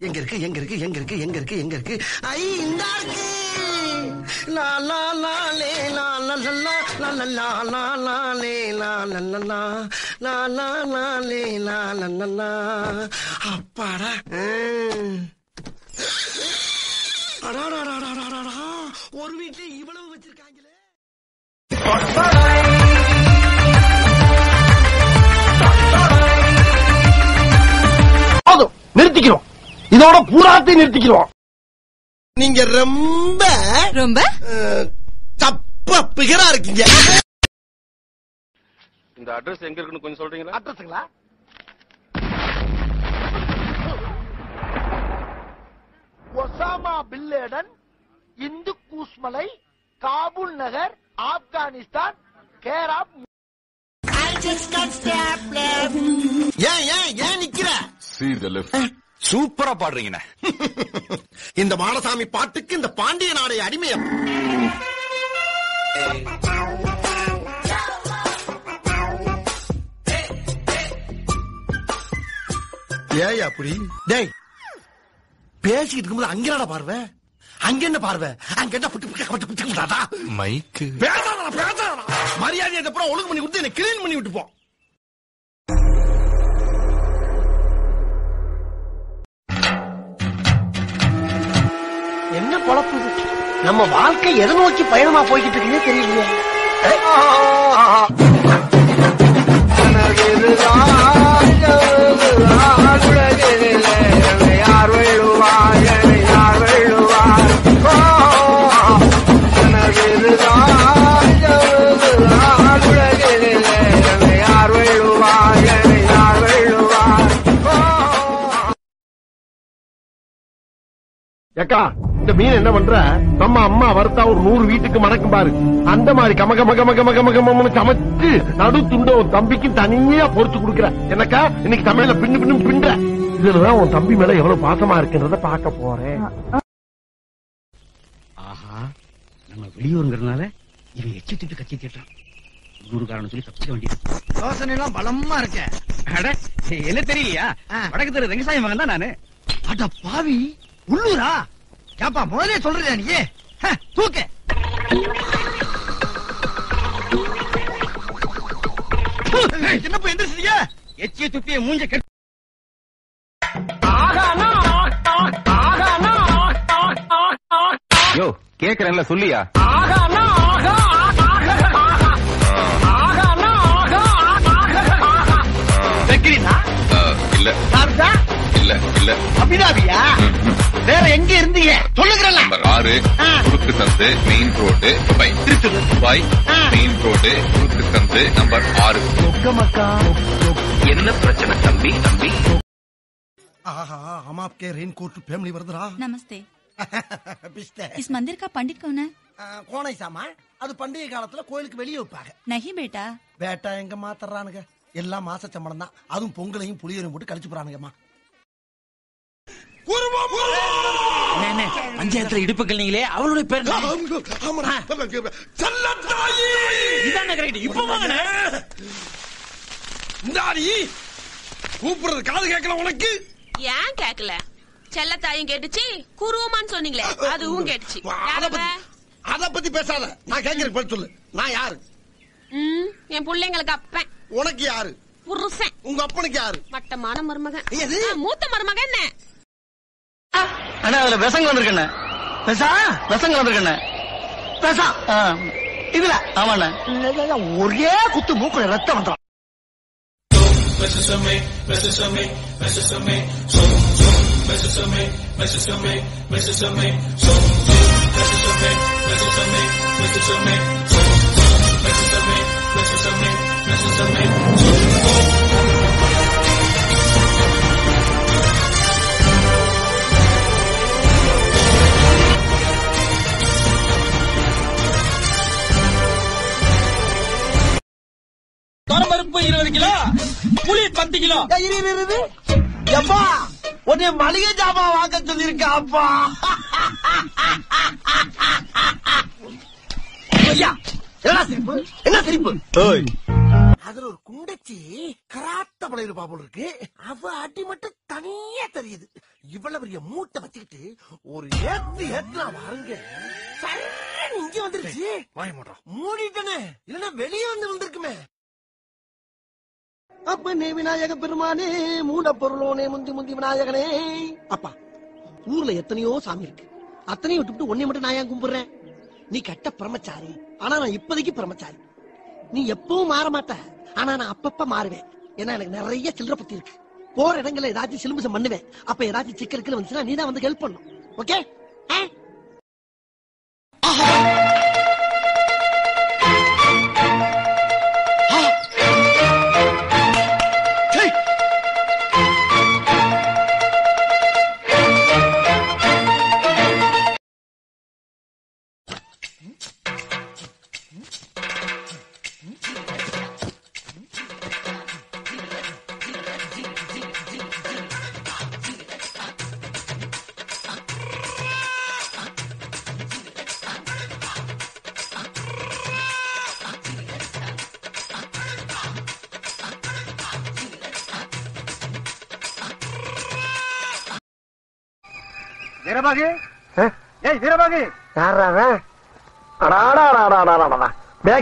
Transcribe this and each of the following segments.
எங்க இருக்கு எங்க இருக்கு எங்க இருக்கு எங்க இருக்கு எங்க இருக்கு ஐ இந்த இருக்கு லா லா லா லே லா லா லா லா லா லா லா லா லா லே லா லா லா லா லா லா லா லே லா லா லா லா அப்பாடா ஒரு வீட்டுல இவ்வளவு வச்சிருக்காங்களே போதும் நிறுத்திக்கிறோம் இதோட பூராத்தையும் நிறுத்திக்கிறோம். நீங்க ரொம்ப ரொம்ப? தப்பா பிகரா இருக்கீங்க. இந்த அட்ரஸ் எங்க இருக்குன்னு கொஞ்சம் சொல்றீங்களா? அட்ரஸுங்களா? ஒசாமா பில்லேடன் இந்து கூஸ்மலை காபூல் நகர் ஆப்கானிஸ்தான் கேராப் ஏன் ஏன் ஏன் நிக்கிற? சூப்பரா பாடுறீங்கண்ணே இந்த மாடசாமி பாட்டுக்கு இந்த பாண்டிய நாடைய அடிமையம் ஏய் அப்படி டேய் பேசிட்டு இருக்கும்போது அங்க பார்வை அங்க என்ன பார்வை அங்க என்ன புட்டு புட்டு புட்டு மைக்கு பேசாதடா பேசாதடா மரியாதை அப்புறம் ஒழுங்கு பண்ணி கொடுத்து என்ன கிளீன் பண்ணி விட்டு போ என்ன பொழப்பு இது? நம்ம வாழ்க்கை எதை நோக்கி பயணமா போய்கிட்டு இருக்குன்னே தெரியலையே ஏக்கா இந்த மீன் என்ன பண்ற? நம்ம அம்மா வறுத்தா ஒரு நூறு வீட்டுக்கு மணக்கும் பாரு. அந்த மாதிரி கம கம கம கம கம கம சமைச்சு நடு துண்ட உன் தம்பிக்கு தனியா பொறிச்சு கொடுக்குற. என்னக்கா? இன்னைக்கு சமையல பின்னு பின்னு பின்ற. இதுலதான் உன் தம்பி மேல எவ்வளவு பாசமா இருக்குன்றத பார்க்க போறேன். ஆஹா நம்ம வெளியூருங்கிறதுனால இவன் எச்சி திட்டு கச்சி திட்டான் உள்ளூர்காரன் சொல்லி தப்பிச்சுக்க வேண்டியது. யோசனை எல்லாம் பலமா இருக்க. அட என்ன தெரியலையா? வடக்கு தெரு ரெங்கசாமி மகன் தான் நானு. அட பாவி உள்ளூரா? ஏப்பா முதலே சொல்றியா நீ. ஹ, தூக்கு. என்னப்பா எந்திரிச்சிங்க எச்சிய துப்பிய மூஞ்ச கெட்டு யோ கேக்குறேன்ல சொல்லியா? இல்ல. இல்ல இல்ல. அபிதாபியா? வேற எங்க இருந்தீங்க சொல்லுகிறல்ல நம்பர் ஆறு குறுக்கு சந்து main road Dubai Dubai main road குறுக்கு சந்து நம்பர் ஆறு என்ன பிரச்சனை தம்பி தம்பி ஆஹா हम आपके रेनकोट फैमिली வருதுடா नमस्ते பிஸ்தே इस मंदिर का पंडित कौन है கோணை சாமா அது பண்டிகை காலத்துல கோயிலுக்கு வெளியே வைப்பாங்க नहीं बेटा வேட்டா எங்க மாத்தறானுங்க எல்லாம் மாச சம்பளம் தான் அதுவும் பொங்கலையும் புளியரையும் போட்டு கழிச்சு போறானுங்கம்மா பஞ்சாயத்துல இடுப்புகள் நீங்களே அவளுடைய பேர் இதான கரெக்ட் இப்ப வாங்கண்ணே. இந்தாடி. கூப்பிடுறது காது கேட்கல உனக்கு? ஏன் கேக்கல செல்லத்தாயும் கேட்டுச்சு குருவமான்னு சொன்னீங்களே அதுவும் கேட்டுச்சு. அத? பத்தி அத பத்தி பேசாத. நான் கேட்கறதுக்கு பதில் சொல்லு. நான் யாரு? ம், என் பிள்ளைங்களுக்கு அப்பன். உனக்கு யாரு? புருஷன். உங்க அப்பனுக்கு யாரு? வட்டமான மருமகன். மூத்த மருமகன் என்ன? அண்ணா அதுல விஷம் கலந்துருக்கண்ணே விஷா விஷம் கலந்துருக்கண்ணே விஷா இதுல ஆமாண்ணே ஒரே குத்து மூக்குல ரத்தம் வந்துடும் Mesosome, mesosome, mesosome, som, som, mesosome, mesosome, mesosome, som, som, mesosome, mesosome, mesosome, som, som, mesosome, mesosome, mesosome, som, som, பருப்பு இருபது கிலோ புளி பத்து கிலோ. எப்பா உன்னை மளிகை ஜாமான் வாங்க சொல்லிருக்கா அப்பா. ஐயா என்ன சிரிப்பு? என்ன சிரிப்பு? அதுல ஒரு குண்டச்சி கராத்த பழைய போல இருக்கு. அவ அடி மட்டும் தனியா தெரியுது. இவ்வளவு பெரிய மூட்டை வச்சுக்கிட்டு ஒரு ஏத்து ஏத்துனா வாருங்க இங்க வந்துருச்சு. வாய மாட்டோம் மூடிட்டனே. இல்லன்னா வெளியே வந்து வந்திருக்குமே. அப்பனே விநாயக பெருமானே மூட பொருளோனே முந்தி முந்தி விநாயகனே. அப்பா ஊர்ல எத்தனையோ சாமி இருக்கு. அத்தனையும் விட்டுவிட்டு உன்னை மட்டும் நான் ஏன் கும்பிடுறேன்? நீ கட்ட பிரம்மச்சாரி. ஆனா நான் இப்போதைக்கு பிரம்மச்சாரி. நீ எப்பவும் மாற மாட்ட. ஆனா நான் அப்பப்ப மாறுவேன். ஏன்னா எனக்கு நிறைய சில்லற பத்தி இருக்கு. போற இடங்கள்ல ஏதாச்சும் சிலுமிசம் பண்ணுவேன். அப்ப ஏதாச்சும் சிக்கலுக்கு வந்துச்சுன்னா நீ தான் வந்து ஹெல்ப் பண்ணும். ஓகே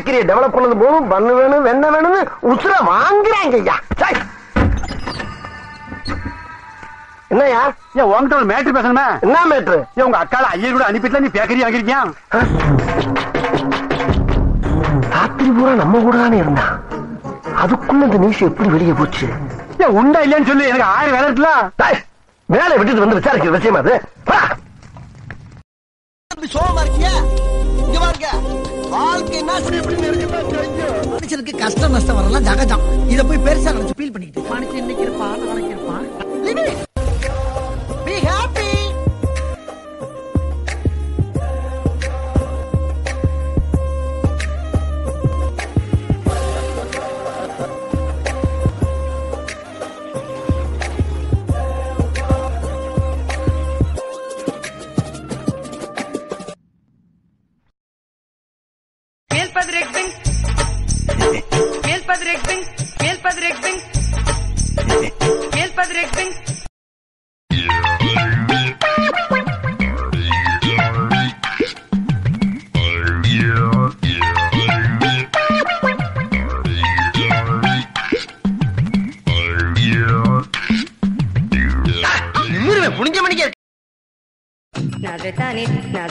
பேக்கரியை டெவலப் பண்ணது போதும் பண்ணு வேணும் வெண்ண வேணும்னு உசுர வாங்குறாங்க ஐயா. சை. என்னய்யா? ஏன் உன்கிட்ட ஒரு மேட்ரு பேசணுமே? என்ன மேட்ரு ஏன் உங்க அக்கால ஐயர் கூட அனுப்பிட்டுல நீ பேக்கரி வாங்கிருக்கியா? ராத்திரி பூரா நம்ம கூட தானே இருந்தான் அதுக்குள்ள இந்த நியூஸ் எப்படி வெளியே போச்சு? ஏன் உண்டா இல்லையான்னு சொல்லு எனக்கு ஆயிரம் வேலை இருக்குல்ல? வேலையை விட்டுட்டு வந்து விசாரிக்கிற விஷயமா அது? சோகமா இருக்கியா வாழ்க்கை என்ன எப்படின்னு இருக்குதான் மனுஷனுக்கு கஷ்டம் நஷ்டம் வரலாம் ஜகஜம். இத போய் பெருசா நினைச்சு ஃபீல் பண்ணிக்கிட்டு மனுஷன் இன்னைக்கு இருப்பான்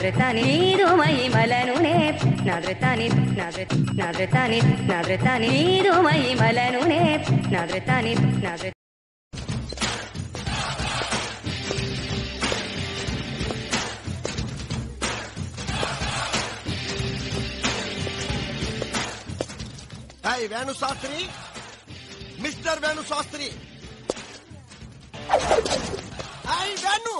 నవ్రతాని నీదు మహిమలను నే నవ్రతాని నవ్రతాని నవ్రతాని నీదు మహిమలను నే నవ్రతాని నవ్ర Hey, Venu Sastri. Mr. Venu Sastri. Hey, Venu.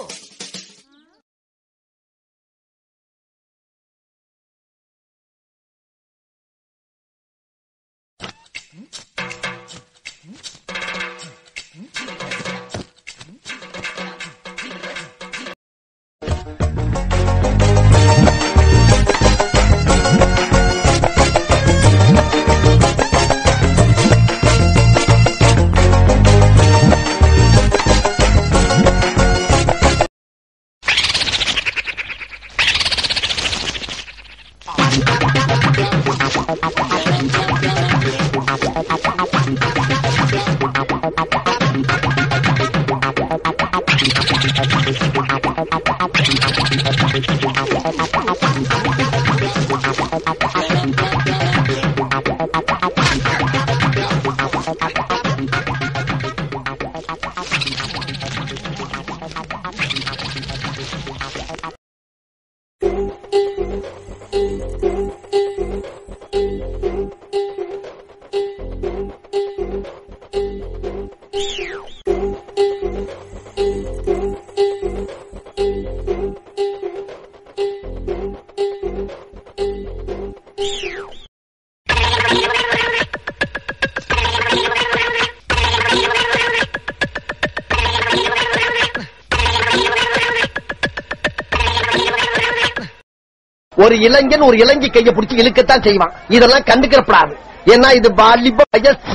ஒரு இளைஞன் ஒரு இளைஞி கைய பிடிச்சி இழுக்கத்தான் செய்வான் இதெல்லாம் கண்டுக்கிறப்படாது ஏன்னா இது வாலிப வயசு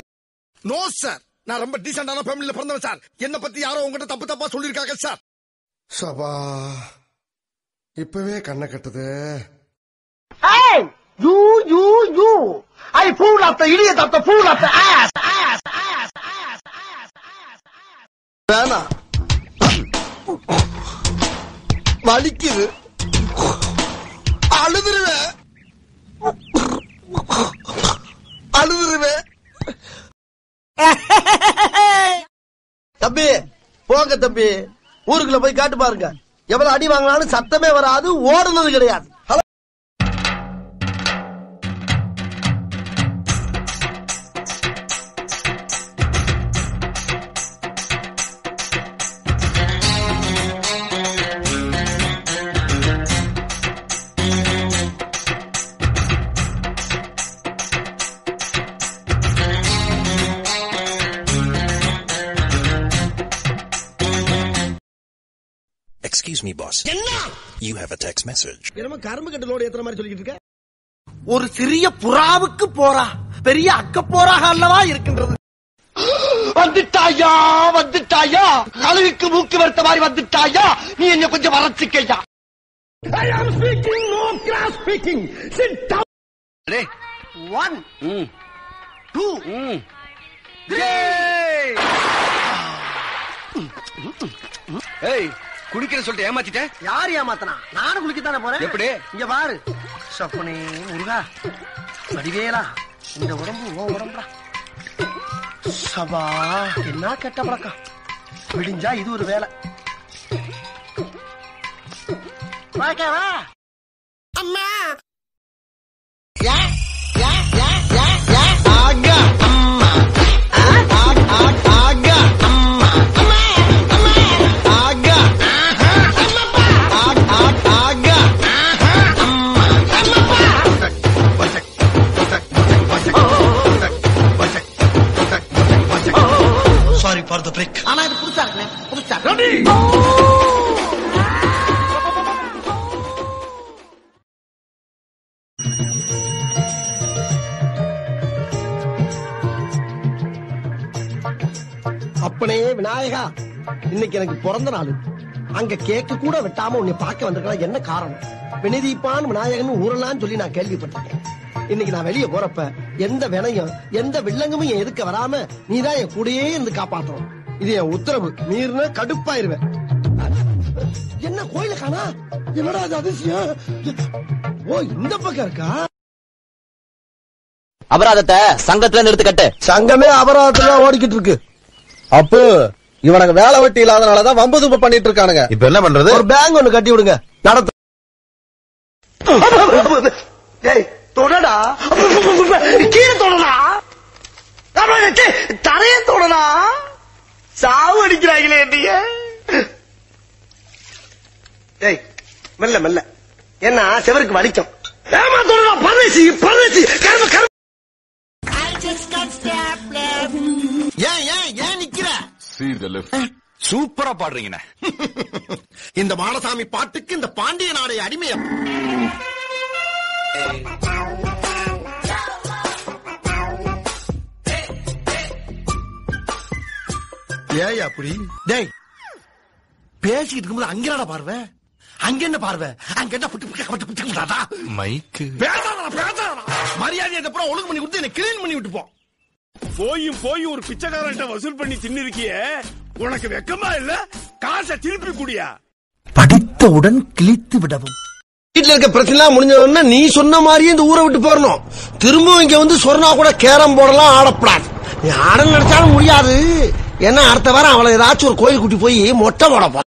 நோ சார் நான் ரொம்ப டீசென்டான ஃபேமிலில பிறந்தவன் சார் என்ன பத்தி யாரோ உங்ககிட்ட தப்பு தப்பா சொல்லிருக்காங்க சார் சபா இப்பவே கண்ணை கட்டுது Hey! You, you, you! I fool of the idiot of the fool of the ass! ass, ass, ass, ass, ass, ass. வேணாம் வலிக்குது அழுதுருவேன். அழுதுருவேன். தம்பி போங்க தம்பி. ஊருக்குள்ள போய் காட்டு பாருங்க. எவ்வளவு அடி வாங்கினாலும் சத்தமே வராது ஓடுனது கிடையாது. You have a text message. என்னமோ கரும்பு கட்டு லோடு ஏத்துற மாதிரி சொல்லிக்கிட்டு இருக்க? ஒரு சிறிய புறாவுக்கு போறா பெரிய அக்க போராக அல்லவா இருக்கின்றது? வந்துட்டாயா வந்துட்டாயா? அழுகுக்கு மூக்கு வருத்த மாதிரி வந்துட்டாயா? நீ என்ன கொஞ்சம் வரச்சுக்கையா I am speaking no cross speaking sit down one two ஏய் குடிக்கிற சொல்லிட்டு ஏமாத்திட்டேன்? யார் ஏமாத்தனா? நானும் குளிக்கத்தானே போறேன். எப்படி? இங்க பாரு. சப்பனே முருகா வடிவேலா இந்த உடம்பு ஓ உடம்புடா. சபா என்ன கெட்ட பழக்கம்? விடிஞ்சா இது ஒரு வேலை. வாக்கவா அம்மா. யா யா யா யா யா. ஆகா. சாரி ஃபார் த பிரேக் ஆனா இது புதுசா இருக்குண்ணே. புதுசா அப்பனே விநாயகா இன்னைக்கு எனக்கு பிறந்த நாள். அங்க கேக்கு கூட வெட்டாம உன்னை பார்க்க வந்திருக்கலாம் என்ன காரணம்? வினதீப்பான் விநாயகன் ஊரலான்னு சொல்லி நான் கேள்விப்பட்டிருக்கேன். இன்னைக்கு நான் வெளியே போறப்ப எந்த வினையும் எந்த வில்லங்கமும் என் எதுக்க வராம நீதான் என் கூடயே இருந்து காப்பாற்றணும் இது என் உத்தரவு. மீறின கடுப்பாயிருவேன். என்ன கோயில காணா? என்னடா அது அதிசயம்? ஓ இந்த பக்கம் இருக்கா? அபராதத்தை சங்கத்துல நிறுத்து கட்டு சங்கமே அபராதத்துல ஓடிக்கிட்டு இருக்கு அப்போ இவனுக்கு வேலை வெட்டி இல்லாதனாலதான் வம்பு துப்பு பண்ணிட்டு இருக்கானுங்க இப்ப என்ன பண்றது? ஒரு பேங்க் ஒண்ணு கட்டி விடுங்க நடத்த டேய் தொடடா? கீழே தொடடா? தரைய தொடடா? சாவு அடிக்கிறாங்களே டேய் மெல்ல மெல்ல. ஏன்னா செவருக்கு வலிக்கும். ஏமா தொடடா பரதேசி பரதேசி கரும கரும. ஏன் ஏன் ஏன் நிக்கிற? சூப்பரா பாடுறீங்கண்ணே. இந்த மாடசாமி பாட்டுக்கு இந்த பாண்டிய நாடை அடிமையா ஏய் அப்படி டேய் பேசிக்கிட்டு இருக்கும்போது அங்க என்னடா பார்வை? அங்க என்ன பார்வை? அங்க என்ன புட்டு புட்டு புட்டு புட்டு புட்டாடா மைக்கு. பேசாதடா பேசாதடா. மரியாதை இந்த அப்புறம் ஒழுங்கு பண்ணி கொடுத்து என்ன கிளீன் பண்ணி விட்டு போ போயும் போய் ஒரு பிச்சைக்காரன்ட்ட வசூல் பண்ணி தின்னு இருக்கியே உனக்கு வெக்கமா இல்ல? காசை திருப்பி குடியா? படித்தவுடன் கிழித்து விடவும். வீட்டுல இருக்க பிரச்சனை முடிஞ்சவுடனே நீ சொன்ன மாதிரியே இந்த ஊரை விட்டு போறணும். திரும்பவும் இங்க வந்து சொன்னா கூட கேரம் போடலாம் ஆடப்படாது. நீ ஆட நினைச்சாலும் முடியாது. ஏன்னா அடுத்த வாரம் அவளை ஏதாச்சும் ஒரு கோயில் கூட்டி போய் மொட்டை போடப்பா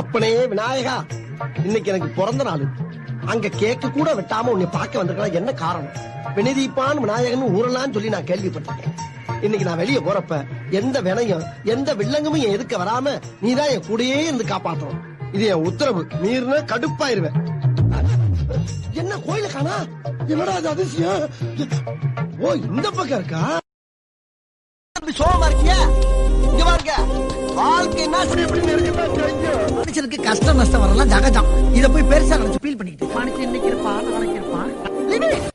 அப்பனே விநாயகா இன்னைக்கு எனக்கு பிறந்த நாள். அங்க கேக்கு கூட வெட்டாம உன்னை பார்க்க வந்திருக்கலாம் என்ன காரணம்? வினிதீப்பான் விநாயகன் ஊரலான்னு சொல்லி நான் கேள்விப்பட்டிருக்கேன். இன்னைக்கு நான் வெளியே போறப்ப எந்த வினையும் எந்த வில்லங்கமும் என் எதுக்க வராம நீதான் என் கூடயே இருந்து காப்பாற்றணும் இது என் உத்தரவு. மீறின கடுப்பாயிருவேன். என்ன கோயில காணா என்னடா அது அதிசயம்? ஓ இந்த பக்கம் இருக்கா? சோகமா இருக்கிய? இங்க பாருங்க. வாழ்க்கைன்னா மனுஷனுக்கு கஷ்டம் நஷ்டம் வரலாம் ஜகஜம். இத போய் பெருசா நினைச்சு ஃபீல் பண்ணிக்கிட்டு மனுஷன் இன்னைக்கு இருப்பான்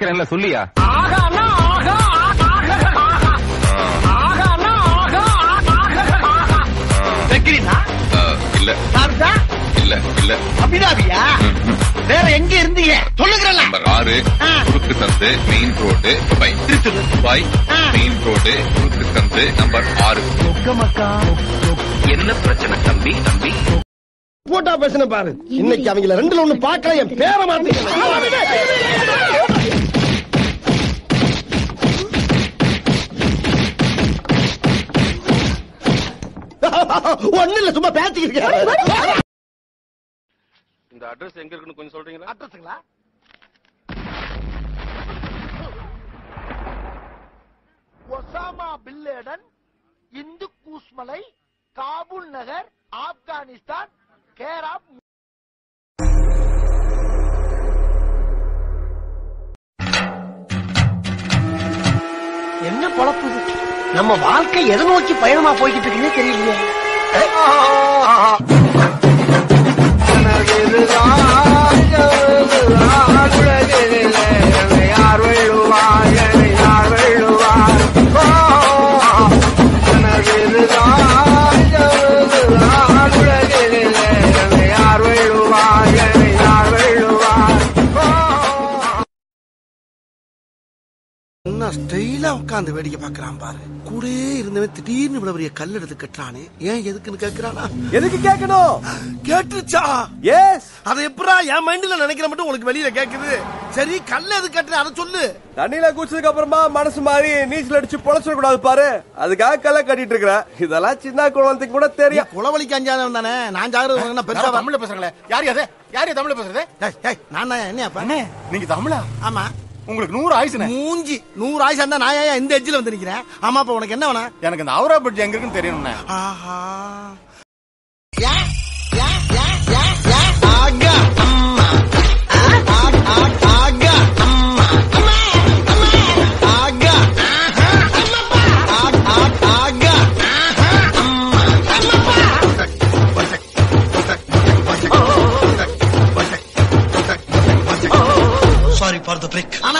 கேக்குறேன்ல சொல்லியா? இல்ல. இல்ல இல்ல. அபிதாபியா? வேற எங்க இருந்தீங்க? சொல்லுகிறல்ல நம்பர் ஆறு குறுக்கு சந்து main road Dubai. Dubai main road குறுக்கு சந்து நம்பர் ஆறு. என்ன பிரச்சனை தம்பி தம்பி? போட்டா பேசுன பாரு. இன்னைக்கு அவங்கள ரெண்டுல ஒண்ணு பார்க்கல என் பேரை மாத்தீங்க ஒண்ணு இல்ல சும்மா பேசிக்கிட்டு இந்த அட்ரஸ் எங்க இருக்குன்னு கொஞ்சம் சொல்றீங்களா? அட்ரஸுங்களா? ஒசாமா பில்லேடன் இந்து கூஸ்மலை காபூல் நகர் ஆப்கானிஸ்தான் கேராப் என்ன பொழப்பு? நம்ம வாழ்க்கை எதை நோக்கி பயணமா போய்கிட்டு இருக்குன்னே தெரியலையே. யார் என்ன ஸ்டைலா உட்காந்து வேடிக்கை பாக்குறான் பாரு. கூடயே இருந்தவன் திடீர்னு இவ்வளவு பெரிய கல் எடுத்து கட்டுறானே. ஏன் எதுக்குன்னு கேக்குறானா எதுக்கு கேட்கணும்? கேட்டுச்சா எஸ் அதை எப்படா என் மைண்ட்ல நினைக்கிற மட்டும் உங்களுக்கு வெளியில கேக்குது? சரி கல் எது கட்டுற? அதை சொல்லு. தண்ணியில குடிச்சதுக்கு அப்புறமா மனசு மாறி நீச்சல் அடிச்சு பொழைச்சிட கூடாது பாரு. அதுக்காக கல்ல கட்டிட்டு இருக்கிறேன் இதெல்லாம் சின்ன குழந்தைக்கு கூட தெரியும். குளவழிக்கு அஞ்சாதவன் தானே? நான் ஜாகிரதை பெருசா தமிழ்ல பேசுறீங்களே. யார் அது யார் தமிழ்ல பேசுறது? நான் என்ன நீங்க தமிழா? ஆமா. உங்களுக்கு நூறு ஆயுசுனே மூஞ்சி நூறு ஆயிஷா இருந்தா நான் ஏன் இந்த எஜ்ஜில் வந்து நிக்கிறேன்? ஆமா அப்ப உனக்கு என்ன வேணும்? எனக்கு இந்த அவரா பிரிட்ஜ் எங்க இருக்குன்னு தெரியணும்ண்ணே. ஆஹா. சாரி ஃபார் த பிரேக் ஆனா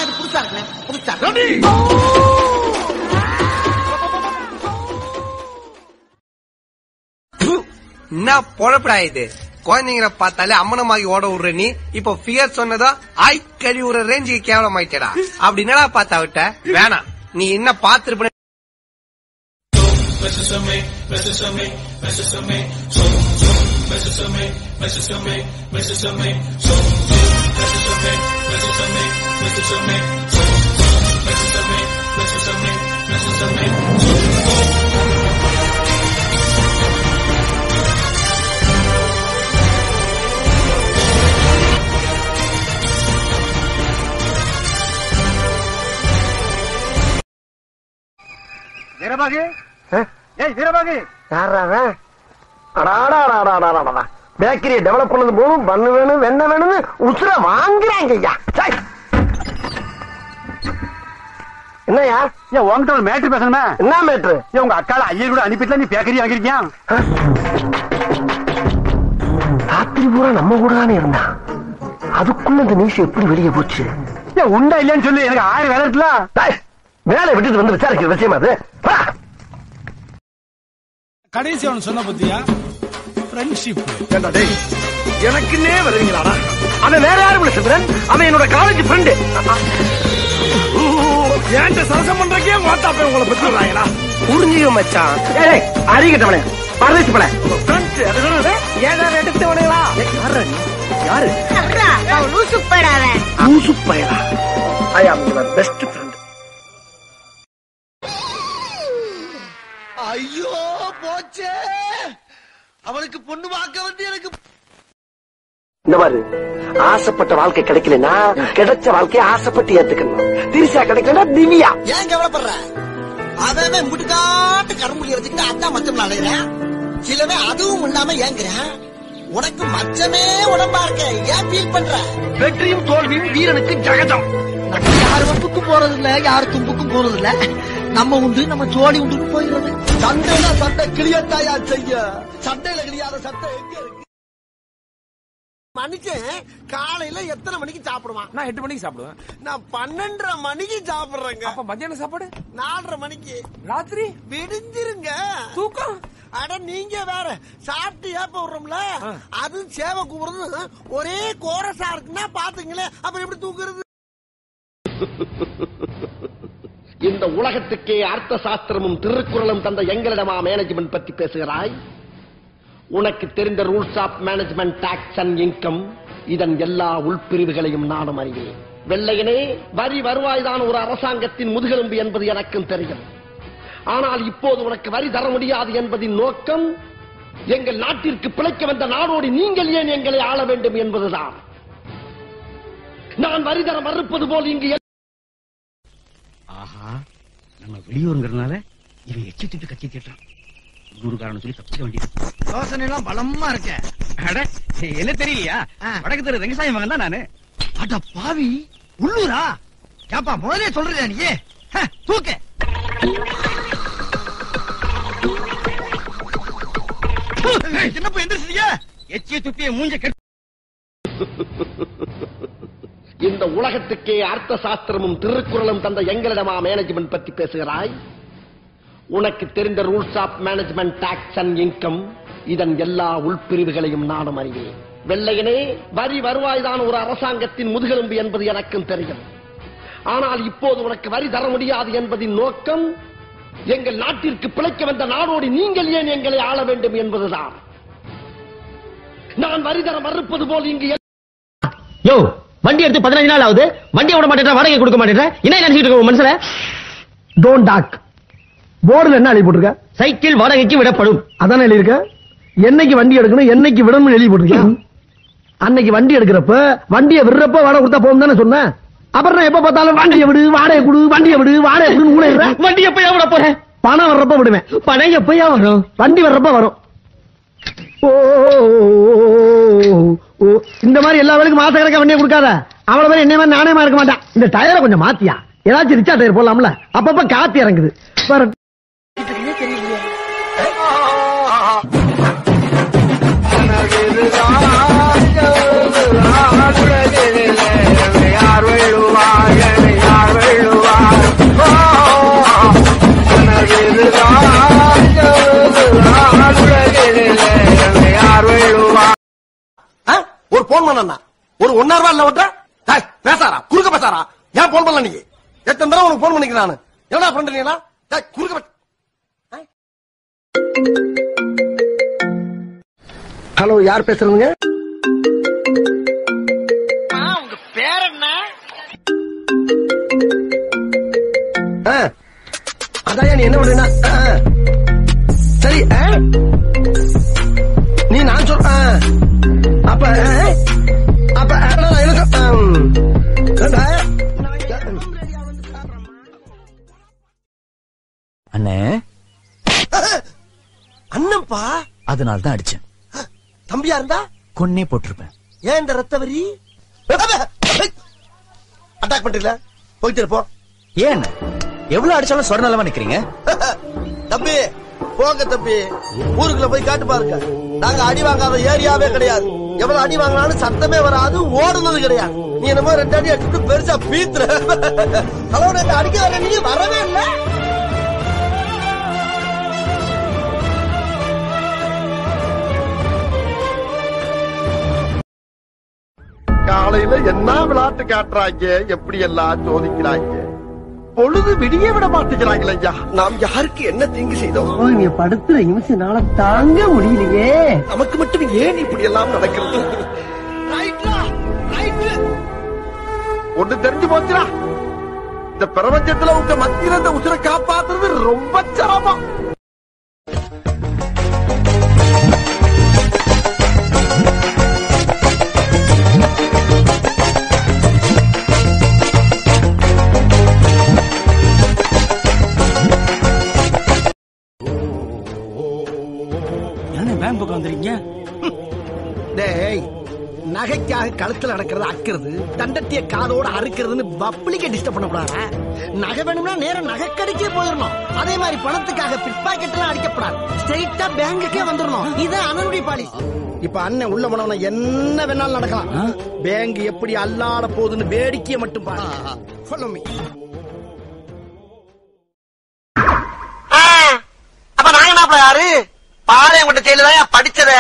என்ன பொழப்படா இது? குழந்தைங்களை பார்த்தாலே அம்மனமாகி ஓட விடுற நீ. இப்போ ஃபியர் சொன்னதா? ஆய் கழி விடுற ரேஞ்சுக்கு கேவலம் ஆயிட்டடா. அப்படி என்னடா பார்த்தா விட்ட? வேணாம். நீ என்ன பார்த்திருப்ப? வீரபாகு? ஏய் வீரபாகு! பேக்கரியை டெவலப் பண்ணது போதும் பண்ணு வேணும் வெண்ண வேணும்னு உசுர வாங்குறாங்க ஐயா சை. என்னய்யா? ஏன் உன்கிட்ட ஒரு மேட்ரு பேசணுமே? என்ன மேட்ரு ஏன் உங்க அக்கால ஐயர் கூட அனுப்பிட்டுல நீ பேக்கரி வாங்கிருக்கியா ராத்திரி பூரா நம்ம கூட தானே இருந்தான் அதுக்குள்ள இந்த நியூஸ் எப்படி வெளியே போச்சு? ஏன் உண்டா இல்லையான்னு சொல்லு எனக்கு ஆயிரம் வேலை இருக்குல்ல? வேலையை விட்டுட்டு வந்து விசாரிக்கிற விஷயமா அது. கடைசி அவன் சொன்ன பத்தியா? ஃப்ரெண்ட்ஷிப் ஏண்டா டேய் எனக்குன்னே வருவீங்களாடா? அவன் வேற யாரும் இல்ல அவன் என்னோட காலேஜ் ஃப்ரெண்டு ஏன்ட்ட சரசம் பண்றக்கே மாத்தாப்பே உங்களை பத்தி சொல்றாங்களா புரிஞ்சுக்க மச்சான். ஏய் அறிகிட்டவனே பரதேசி பல. எடுத்தவனுங்களா யாரு? யாரு லூசு படாவன் லூசு பயலா ஐ ஆம் யுவர் பெஸ்ட் ஃப்ரெண்ட் ஐயோ போச்சே. அவனுக்கு பொண்ணு பார்க்க வந்து எனக்கு இந்த மாதிரி ஆசைப்பட்ட வாழ்க்கை கிடைக்கலனா கிடைச்ச வாழ்க்கையை ஆசைப்பட்டு ஏத்துக்கணும். திரிசா கிடைக்கலனா திவ்யா. ஏன் கவலைப்படுற? அவன் முட்டுக்காட்டு கரும்புலி வச்சுக்கிட்டு அதான் மச்சம் அலையிறேன் சிலவன் அதுவும் இல்லாம ஏங்குறேன் உனக்கு மச்சமே உடம்பா இருக்க. ஏன் ஃபீல் பண்ற? வெற்றியும் தோல்வியும் வீரனுக்கு ஜகஜம். யார் வம்புக்கும் போறது இல்ல யார் தும்புக்கும் போறது இல்ல நம்ம உண்டு நம்ம சோழி உண்டு போயிடுறது சண்டையில சண்டை கிளியத்தாயா செய்ய. சண்டையில கிளியாத சட்டை எங்க இருக்கு? மனுஷன் காலையில எத்தனை மணிக்கு சாப்பிடுவான்? நான் எட்டு மணிக்கு சாப்பிடுவேன். நான் பன்னெண்டரை மணிக்கு சாப்பிடுறேங்க. அப்ப மத்தியான சாப்பாடு? நாலரை மணிக்கு. ராத்திரி? விடிஞ்சிருங்க. தூக்கம்? அட நீங்க வேற சாப்பிட்டு ஏப்ப விடுறோம்ல அது சேவை கூப்பிடுறது ஒரே கோரசா இருக்குன்னா பாத்துங்களேன் அப்புறம் எப்படி தூக்குறது? இந்த உலகத்துக்கே அர்த்த சாஸ்திரமும் திருக்குறளும் தந்த எங்களிடமா மேனேஜ்மெண்ட் பத்தி பேசுகிறாய்? உனக்கு தெரிந்த rules of management tax and income இதன் எல்லா உள்பிரிவுகளையும் நானும் அறிவேன். வெள்ளையனே வரி வருவாய்தான் ஒரு அரசாங்கத்தின் முதுகெலும்பு என்பது எனக்கும் தெரியும். ஆனால் இப்போது உனக்கு வரி தர முடியாது என்பதின் நோக்கம் எங்கள் நாட்டிற்கு பிழைக்க வந்த நாடோடி நீங்கள் ஏன் எங்களை ஆள வேண்டும் என்பதுதான். நான் வரி தர மறுப்பது போல் இங்கு ஆஹா நம்ம வெளியூருங்கிறதுனால இவன் எச்சு திட்டு கத்தி திட்டுறான் உள்ளூர்காரன் சொல்லி தப்பிச்சுக்க வேண்டியது. யோசனை எல்லாம் பலமா இருக்க அட என்ன தெரியலையா? வடக்கு தெரு ரங்கசாமி மகன் தான் நானு. அட பாவி உள்ளூரா? ஏப்பா முதலே சொல்றியா நீ? தூக்கு. என்னப்பா எந்திரிச்சிட்டீங்க எச்சிய துப்பிய மூஞ்ச கெட்டு இந்த உலகத்துக்கே அர்த்த சாஸ்திரமும் திருக்குறளும் தந்த எங்களிடமா மேனேஜ்மெண்ட் பத்தி பேசுகிறாய்? உனக்கு தெரிந்த rules of management tax and income இதன் எல்லா உள்பிரிவுகளையும் நானும் அறிவேன். வெள்ளையனே வரி வருவாய்தான் ஒரு அரசாங்கத்தின் முதுகெலும்பு என்பது எனக்கும் தெரியும். ஆனால் இப்போது உனக்கு வரி தர முடியாது என்பதின் நோக்கம் எங்கள் நாட்டிற்கு பிழைக்க வந்த நாடோடி நீங்கள் ஏன் எங்களை ஆள வேண்டும் என்பதுதான். நான் வரி தர மறுப்பது போல் இங்கு யோ வண்டி எடுத்து பதினஞ்சு நாள் ஆகுது. வண்டியை விட மாட்டேன் வாடகை கொடுக்க மாட்டேன் என்ன நினைச்சிட்டு இருக்க மனசுல? டோன்ட் டாக் போர்டுல என்ன எழுதி போட்டிருக்க? சைக்கிள் வாடகைக்கு விடப்படும். அதானே எழுதியிருக்க? என்னைக்கு வண்டி எடுக்கணும் என்னைக்கு விடணும்னு எழுதி போட்டிருக்கேன் அன்னைக்கு வண்டி எடுக்கிறப்ப வண்டியை விடுறப்ப வாடகை கொடுத்தா போகும் தானே சொன்னேன் அப்புறம் நான் எப்ப பார்த்தாலும் வண்டியை விடு வாடகை கொடு வண்டியை விடு வாடகை கொடு மூளை வண்டி எப்பயா விட போறேன்? பணம் வர்றப்ப விடுவேன். பணம் எப்பயா வரும்? வண்டி வர்றப்ப வரும். ஓ, ஓ, இந்த மாதிரி எல்லா வேலைக்கும் மாச கணக்கா வண்டியை கொடுக்காத. அவ்வளவு பேர் என்ன மாதிரி நாணயமா இருக்க மாட்டான். இந்த டயரை கொஞ்சம் மாத்தியா? ஏதாச்சும் ரிச்சா டயர் போடலாம்ல? அப்பப்ப காத்து இறங்குது. ஒரு போன் பண்ணா ஒரு ஒன்னா ரூபா இல்ல விட்ட பேசாரா குறுக்க பேசாரா ஏன் போன் பண்ணல நீங்க எத்தனை தடவை உனக்கு போன் பண்ணிக்கிறேன் நான்? என்னடா பண்றீங்களா குறுக்க ஹலோ யார் பேசுறதுங்க? அதான்யா நீ என்ன ஆ. சரி? நீ நான் சொல். அப்ப அப்ப? அண்ணே. அண்ணன்ப்பா அதனால தான் அடிச்சேன். தம்பியா இருந்தா? கொன்னே போட்டிருப்பேன். ஏன் இந்த ரத்த வரி அட்டாக் பண்றீங்களா? போயிட்டு இருப்போம் ஏன்? எவ்வளவு அடிச்சாலும் சொர நிலமா நிக்கிறீங்க? தம்பி போங்க தம்பி. ஊருக்குள்ள போய் காட்டு பாருங்க. நாங்க அடி வாங்காத ஏரியாவே கிடையாது. எவ்வளவு அடி வாங்கினாலும் சத்தமே வராது ஓடுனது கிடையாது. நீ என்னமோ ரெண்டு அடி அடிச்சுட்டு பெருசா பீத்துற. ஹலோ நேத்து அடிக்க வர நீ வரவே இல்ல. காலையில என்ன விளையாட்டு காட்டுறாங்க? எப்படி எல்லாம் சோதிக்கிறாங்க? பொழுது விடிய விட மாட்டேங்கிறாங்களே ஐயா. நாம் யாருக்கு என்ன தீங்கு செய்தோம்? நீ படுத்துற நிமிஷம்னால தாங்க முடியலையே. நமக்கு மட்டும் ஏன் இப்படி எல்லாம் நடக்கிறது? ஒண்ணு தெரிஞ்சு போச்சுடா. இந்த பிரபஞ்சத்துல உங்க மத்தியில இந்த உசுரை காப்பாத்துறது ரொம்ப சிரமம். நகைக்காக கழுத்துல நடக்கிறத அக்கிறது தண்டத்திய காதோட அறுக்கிறதுன்னு பப்ளிக்க டிஸ்டர்ப் பண்ணக்கூடாதா? நகை வேணும்னா நேரம் நகைக்கடைக்கே போயிடணும். அதே மாதிரி பணத்துக்காக பிட் பாக்கெட் எல்லாம் அடிக்கப்படாது. ஸ்ட்ரைட்டா பேங்குக்கே வந்துடணும். இதான் அனனுடைய பாலிசி இப்ப அண்ணன் உள்ள போனவன என்ன வேணாலும் நடக்கலாம். பேங்க் எப்படி அல்லாட போகுதுன்னு வேடிக்கையை மட்டும் பாருங்க என்ன யாரு? பாளையங்கோட்டை ஜெயில தான் படிச்சத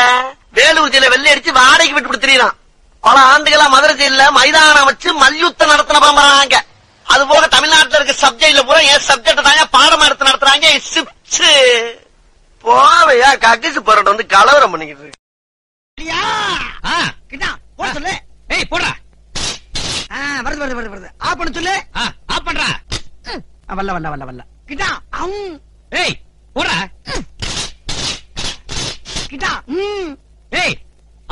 வேலூர் ஜெயில வெள்ளை அடிச்சு வாடகைக்கு விட்டு கொடுத்துறான் பல ஆண்டுகளா மதுரை ஜெயில மைதானம் வச்சு மல்யுத்தம் நடத்தின பரம்பராங்க. அது போக தமிழ்நாட்டுல இருக்க சப்ஜெக்ட்ல பூரா என் சப்ஜெக்ட் தாங்க பாடம் எடுத்து நடத்துறாங்க. சிப்ஸ் போவையா கக்கிசு போராட்டம் வந்து கலவரம் பண்ணிக்கிட்டு இருக்கு. ஆ, கிட்டா போட சொல்லு. ஏய் போடுறா. வருது வருது வருது வருது. ஆ பண்ண சொல்லு. ஆ பண்றா. வல்ல வல்ல வல்ல வல்ல கிட்டா அம். ஏய் போடுறா. கிட்டா ம். ஏய்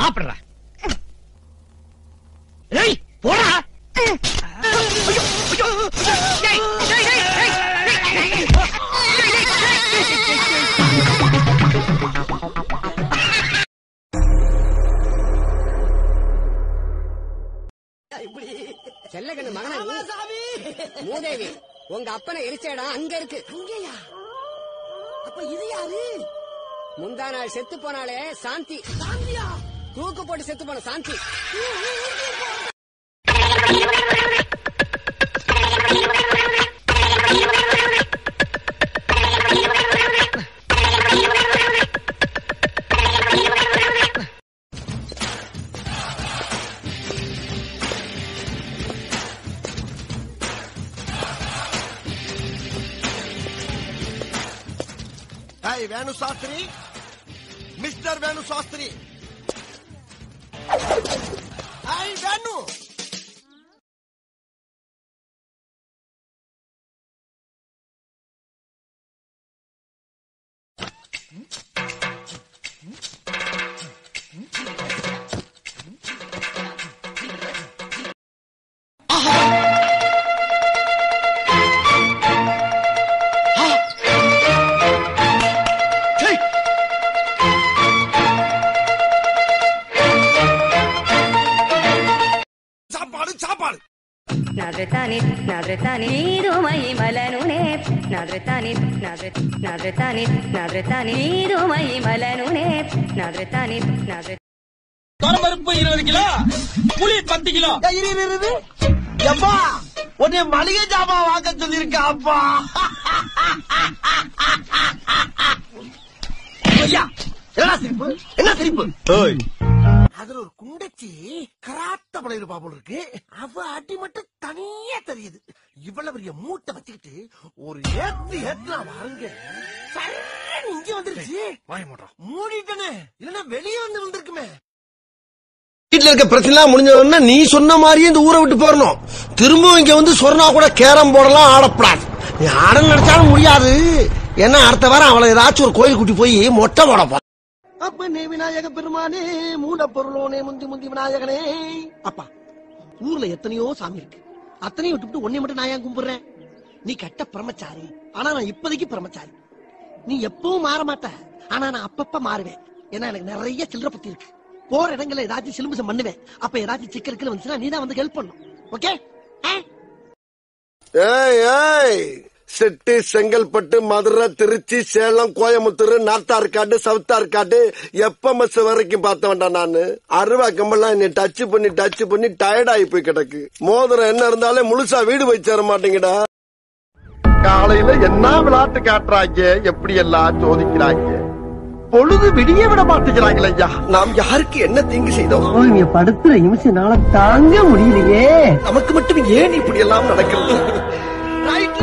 ஆ பண்றா. ஏய் போடா. செல்லகண்ணு மகனா மூதேவி உங்க அப்பனை எரிச்ச இடம் அங்க இருக்கு. அங்கேயா? அப்ப இது யாரு? முந்தா நாள் செத்து போனாலே சாந்தி. சாந்தியா? தூக்கு போட்டு செத்து போன சாந்தி ஹாய் வேணு சாஸ்திரி மிஸ்டர் నాదృతాని నీరుమయి మలనునే నాదృతాని నాదృ నాదృతాని నాదృతాని నీరుమయి మలనునే నాదృతాని నాదృ பருப்பு இருபது கிலோ புளி பத்து கிலோ இரு இரு, இரு எப்பா உன்னை மளிகை ஜாமான் வாங்க சொல்லிருக்கா அப்பா ஐயா என்ன சிரிப்பு என்ன சிரிப்பு அதுல ஒரு குண்டச்சி கராத்த பழைய போல இருக்கு. அவ அடி மட்டும் தனியா தெரியுது. இவ்வளவு பெரிய மூட்டை வச்சுக்கிட்டு ஒரு ஏத்து ஏத்துனா வாருங்க. சரேன்னு இங்க வந்துருச்சு. வாய மாட்டோம் மூடிட்டனே. இல்லன்னா வெளியே வந்து வந்திருக்குமே. வீட்டுல இருக்க பிரச்சனை முடிஞ்ச உடனே நீ சொன்ன மாதிரியே இந்த ஊரை விட்டு போறணும். திரும்பவும் இங்க வந்து சொன்னா கூட கேரம் போடலாம் ஆடப்படாது. நீ ஆட நினைச்சாலும் முடியாது. ஏன்னா அடுத்த வாரம் அவளை ஏதாச்சும் ஒரு கோயில் கூட்டி போய் மொட்டை போடப்பா அப்பனே விநாயக பெருமானே மூல பொருளோனே முந்தி முந்தி விநாயகனே. அப்பா ஊர்ல எத்தனையோ சாமி இருக்கு. அத்தனையும் விட்டுவிட்டு உன்னை மட்டும் நான் ஏன் கும்பிடுறேன்? நீ கட்ட பிரம்மச்சாரி. ஆனா நான் இப்போதைக்கு பிரமச்சாரி நீ எப்பவும் மாற மாட்ட. ஆனா நான் அப்பப்ப மாறுவேன். ஏன்னா எனக்கு நிறைய சில்லற பத்தி இருக்கு. போற இடங்கள்ல ஏதாச்சும் சிலுமிசம் பண்ணுவேன். அப்ப ஏதாச்சும் சிக்கலுக்கு வந்துச்சுன்னா நீ தான் வந்து ஹெல்ப் பண்ணும். ஓகே ஏய் ஏய்! செட்டி செங்கல்பட்டு மதுரை திருச்சி சேலம் கோயம்புத்தூர் நார்த்தார்காடு சவுத்தார்காடு எப்ப வரைக்கும் பார்த்த வேண்டாம் நானு. அருவா கம்பெல்லாம் என்னை டச் பண்ணி டச் பண்ணி டயர்ட் ஆகி போய் கிடக்கு. மோதிரம் என்ன இருந்தாலே முழுசா வீடு போய் சேர மாட்டேங்கடா காலையில என்ன விளையாட்டு காட்டுறாங்க? எப்படி எல்லாம் சோதிக்கிறாங்க? பொழுது விடிய விட மாட்டேங்கிறாங்களே ஐயா. நாம் யாருக்கு என்ன தீங்கு செய்தோம்? இங்க படுத்துற நிமிஷம்னால தாங்க முடியலையே. நமக்கு மட்டும் ஏன் இப்படி எல்லாம் நடக்கிறது?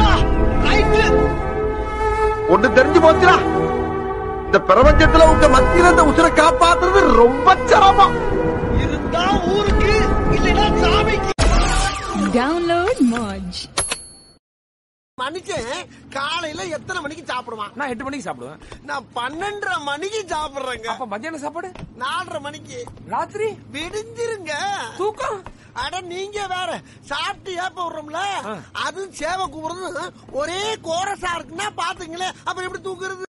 ஒண்ணு தெரிஞ்சு போச்சுடா. இந்த பிரபஞ்சத்துல உங்க மத்தியில இந்த உசுரை காப்பாத்துறது ரொம்ப சிரமம். இருந்தா ஊருக்கு இல்லைன்னா சாமிக்கு. டவுன்லோட் மாஜ் மனுஷன் காலையில எத்தனை மணிக்கு சாப்பிடுவான்? நான் எட்டு மணிக்கு சாப்பிடுவேன். நான் பன்னெண்டரை மணிக்கு சாப்பிடுறேங்க. அப்ப மத்தியான சாப்பாடு? நாலரை மணிக்கு. ராத்திரி? விடிஞ்சிருங்க. தூக்கம்? அட நீங்க வேற சாப்பிட்டு ஏப்ப விடுறோம்ல? அது சேவை கூப்பிடுறது ஒரே கோரசா இருக்குன்னா பாத்துங்களேன் அப்புறம் எப்படி தூக்குறது